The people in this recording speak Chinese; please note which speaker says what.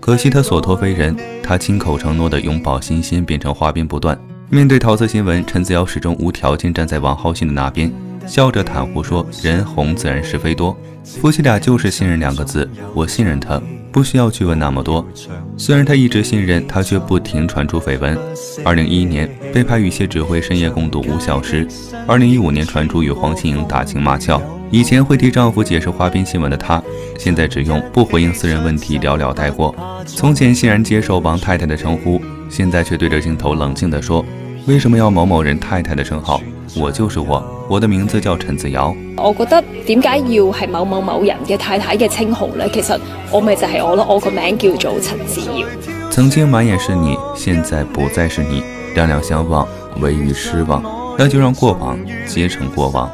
Speaker 1: 可惜他所托非人，他亲口承诺的永葆新鲜变成花边不断。面对桃色新闻，陈子瑶始终无条件站在王浩信的那边，笑着袒护说：“人红自然是非多，夫妻俩就是信任两个字，我信任他，不需要去问那么多。”虽然他一直信任他，却不停传出绯闻。2011年被拍与谢指挥深夜共度五小时，2015年传出与黄心颖打情骂俏。以前会替丈夫解释花边新闻的她，现在只用不回应私人问题，寥寥带过。从前欣然接受王太太的称呼，现在却对着镜头冷静地说：“为什么要某某人太太的称号？我就是我，我的名字叫陈子瑶。”
Speaker 2: 我觉得点解要系某某某人嘅太太嘅称号呢？其实我咪就系我咯，我个名叫做陈子瑶。
Speaker 1: 曾经满眼是你，现在不再是你，两两相望，唯余失望。那就让过往结成过往。